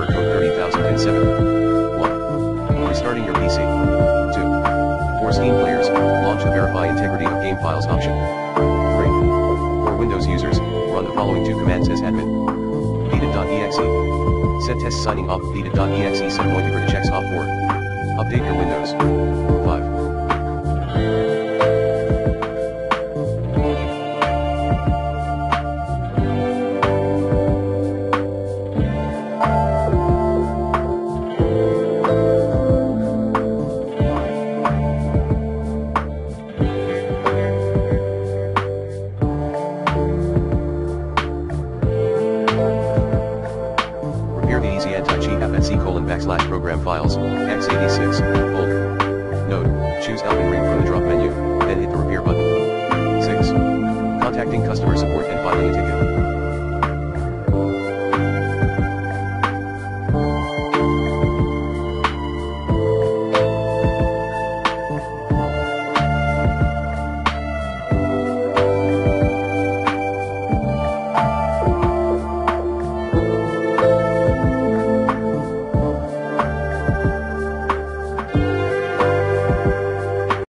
in 7. 1. Restarting your PC. 2. For Steam players, launch the Verify Integrity of Game Files option. 3. For Windows users, run the following two commands as admin. Vita.exe. Set test signing off Vita.exe set multi checks off 4. Update your Windows. 5. The easy anti-cheat app at c colon backslash program files, x86, folder. Note, choose Elden Ring from the drop menu, then hit the repair button. 6. Contacting customer support and filing a ticket.